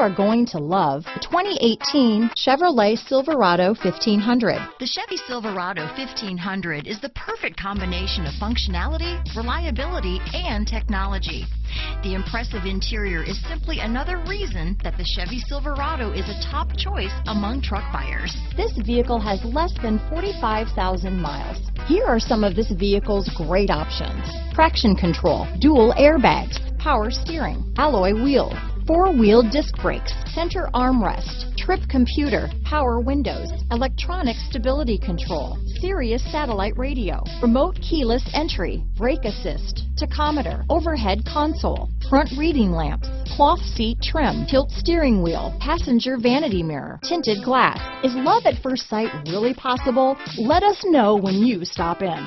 are going to love the 2018 Chevrolet Silverado 1500. The Chevy Silverado 1500 is the perfect combination of functionality, reliability, and technology. The impressive interior is simply another reason that the Chevy Silverado is a top choice among truck buyers. This vehicle has less than 45,000 miles. Here are some of this vehicle's great options. Traction control, dual airbags, power steering, alloy wheels, four-wheel disc brakes, center armrest, trip computer, power windows, electronic stability control, Sirius satellite radio, remote keyless entry, brake assist, tachometer, overhead console, front reading lamps, cloth seat trim, tilt steering wheel, passenger vanity mirror, tinted glass. Is love at first sight really possible? Let us know when you stop in.